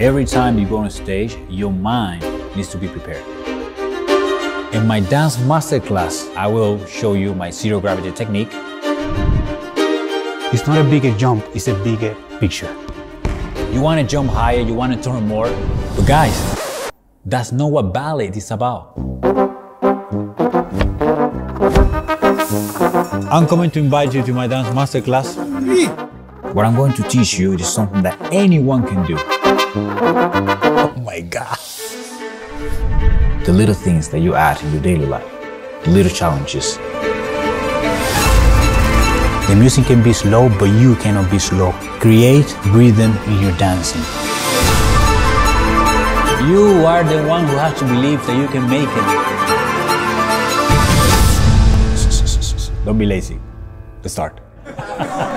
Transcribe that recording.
Every time you go on stage, your mind needs to be prepared. In my dance masterclass, I will show you my zero gravity technique. It's not a bigger jump, it's a bigger picture. You want to jump higher, you want to turn more. But guys, that's not what ballet is about. I'm coming to invite you to my dance masterclass. What I'm going to teach you is something that anyone can do. Oh my God. The little things that you add in your daily life, the little challenges. The music can be slow, but you cannot be slow. Create rhythm in your dancing. You are the one who has to believe that you can make it. Don't be lazy. Let's start.